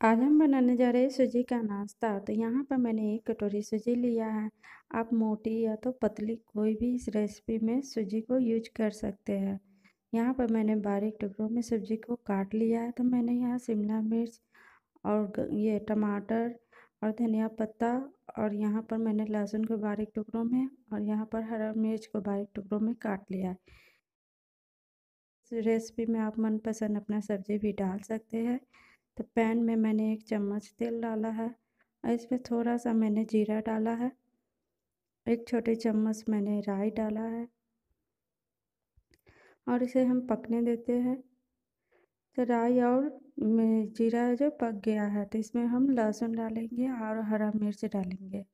आज हम बनाने जा रहे हैं सूजी का नाश्ता। तो यहाँ पर मैंने एक कटोरी सूजी लिया है। आप मोटी या तो पतली कोई भी इस रेसिपी में सूजी को यूज़ कर सकते हैं। यहाँ पर मैंने बारीक टुकड़ों में सब्ज़ी को काट लिया है। तो मैंने यहाँ शिमला मिर्च और ये टमाटर और धनिया पत्ता और यहाँ पर मैंने लहसुन को बारीक टुकड़ों में और यहाँ पर हरा मिर्च को बारीक टुकड़ों में काट लिया है। रेसिपी में आप मनपसंद अपना सब्ज़ी भी डाल सकते हैं। तो पैन में मैंने एक चम्मच तेल डाला है और इसमें थोड़ा सा मैंने जीरा डाला है। एक छोटी चम्मच मैंने राई डाला है। और इसे हम पकने देते हैं। तो राई और जीरा जो पक गया है तो इसमें हम लहसुन डालेंगे और हरा मिर्च डालेंगे।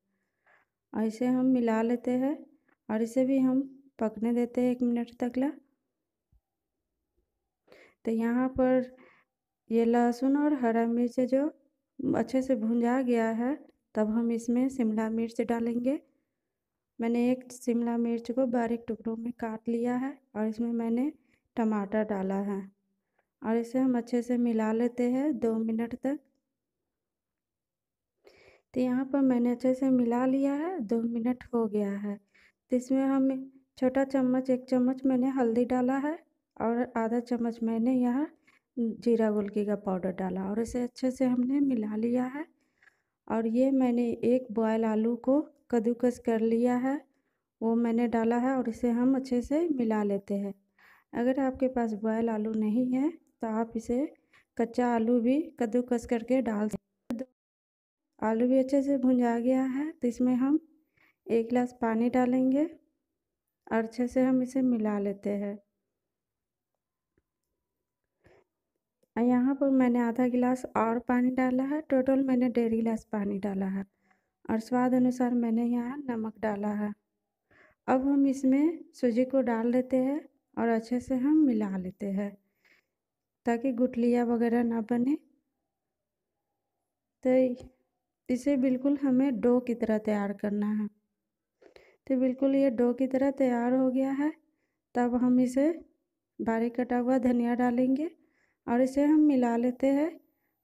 और इसे हम मिला लेते हैं और इसे भी हम पकने देते हैं एक मिनट तक ला तो यहाँ पर ये लहसुन और हरा मिर्च जो अच्छे से भुंजा गया है, तब हम इसमें शिमला मिर्च डालेंगे। मैंने एक शिमला मिर्च को बारीक टुकड़ों में काट लिया है और इसमें मैंने टमाटर डाला है और इसे हम अच्छे से मिला लेते हैं दो मिनट तक। तो यहाँ पर मैंने अच्छे से मिला लिया है, दो मिनट हो गया है। तो इसमें हम छोटा चम्मच, एक चम्मच मैंने हल्दी डाला है और आधा चम्मच मैंने यहाँ जीरा गुलकी का पाउडर डाला और इसे अच्छे से हमने मिला लिया है। और ये मैंने एक बॉयल आलू को कद्दूकस कर लिया है, वो मैंने डाला है और इसे हम अच्छे से मिला लेते हैं। अगर आपके पास बॉयल आलू नहीं है तो आप इसे कच्चा आलू भी कद्दूकस करके डाल सकते आलू भी अच्छे से भुंजा गया है तो इसमें हम एक गिलास पानी डालेंगे और अच्छे से हम इसे मिला लेते हैं। यहाँ पर मैंने आधा गिलास और पानी डाला है। टोटल मैंने डेढ़ गिलास पानी डाला है और स्वाद अनुसार मैंने यहाँ नमक डाला है। अब हम इसमें सूजी को डाल देते हैं और अच्छे से हम मिला लेते हैं ताकि गुठलियाँ वगैरह ना बने। तो इसे बिल्कुल हमें डो की तरह तैयार करना है। तो बिल्कुल ये डो की तरह तैयार हो गया है। तब हम इसे बारीक कटा हुआ धनिया डालेंगे और इसे हम मिला लेते हैं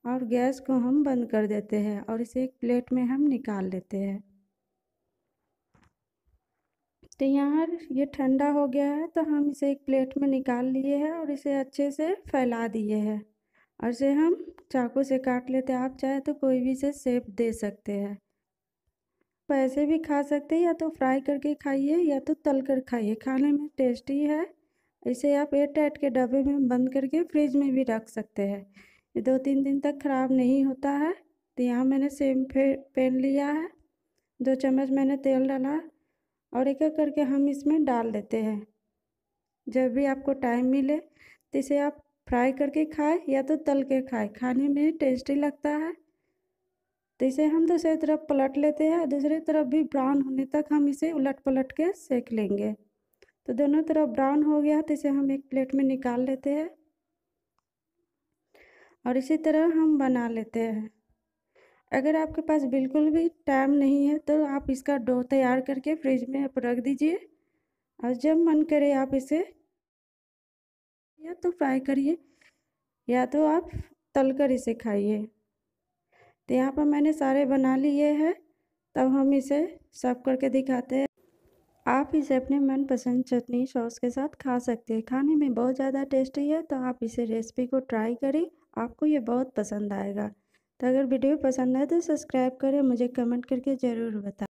और गैस को हम बंद कर देते हैं और इसे एक प्लेट में हम निकाल लेते हैं। तो यहाँ ये ठंडा हो गया है तो हम इसे एक प्लेट में निकाल लिए हैं और इसे अच्छे से फैला दिए हैं। और इसे हम चाकू से काट लेते हैं, आप चाहे तो कोई भी इसे सेप दे सकते हैं। ऐसे भी खा सकते हैं, या तो फ्राई करके खाइए या तो तल कर खाइए, खाने में टेस्टी है। इसे आप एयर टाइट के डब्बे में बंद करके फ्रिज में भी रख सकते हैं। ये दो तीन दिन तक ख़राब नहीं होता है। तो यहाँ मैंने सेम पेन लिया है। दो चम्मच मैंने तेल डाला और एक एक करके हम इसमें डाल देते हैं। जब भी आपको टाइम मिले तो इसे आप फ्राई करके खाएँ या तो तल के खाएँ। खाने में टेस्टी लगता है। तो इसे हम दूसरी तरफ़ पलट लेते हैं। दूसरी तरफ़ भी ब्राउन होने तक हम इसे उलट पलट के सेक लेंगे। तो दोनों तरफ़ ब्राउन हो गया तो इसे हम एक प्लेट में निकाल लेते हैं। और इसी तरह हम बना लेते हैं। अगर आपके पास बिल्कुल भी टाइम नहीं है तो आप इसका डो तैयार करके फ्रिज में आप रख दीजिए। और जब मन करे आप इसे या तो फ्राई करिए या तो आप तल कर इसे खाइए। तो यहाँ पर मैंने सारे बना लिए हैं। तब हम इसे सर्व करके दिखाते हैं। आप इसे अपने मनपसंद चटनी सॉस के साथ खा सकते हैं। खाने में बहुत ज़्यादा टेस्टी है तो आप इसे रेसिपी को ट्राई करें, आपको ये बहुत पसंद आएगा। तो अगर वीडियो पसंद आए तो सब्सक्राइब करें, मुझे कमेंट करके ज़रूर बताएँ।